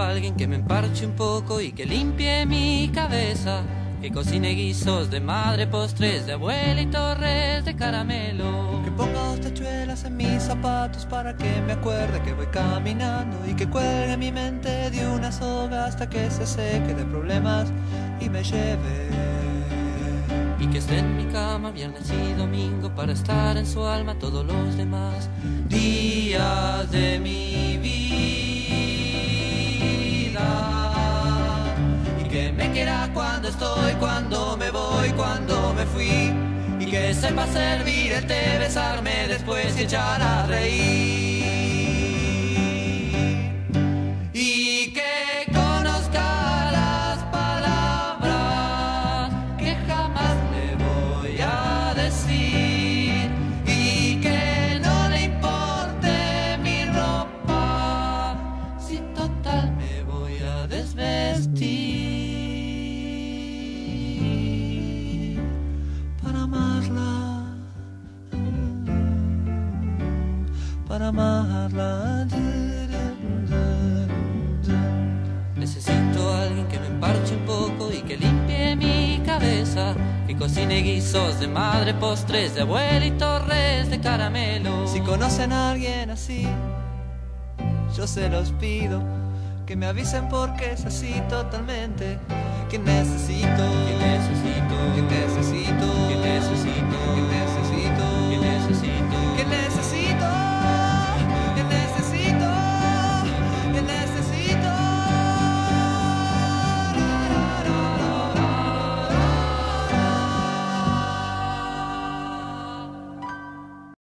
alguien que me emparche un poco y que limpie mi cabeza. Que cocine guisos de madre, postres de abuela y torres de caramelo. Que ponga dos tachuelas en mis zapatos para que me acuerde que voy caminando y que cuelgue mi mente de una soga hasta que se seque de problemas y me lleve. Y que esté en mi cama viernes y domingo para estar en su alma todos los demás días de mi estoy, cuando me voy, cuando me fui. Y que sepa servir el té, besarme después y echar a reír. Amarla, para amarla. Necesito a alguien que me emparche un poco y que limpie mi cabeza. Que cocine guisos de madre, postres de abuela y torres de caramelo. Si conocen a alguien así, yo se los pido que me avisen porque es así totalmente. Que necesito, que necesito.